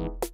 you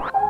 Bye.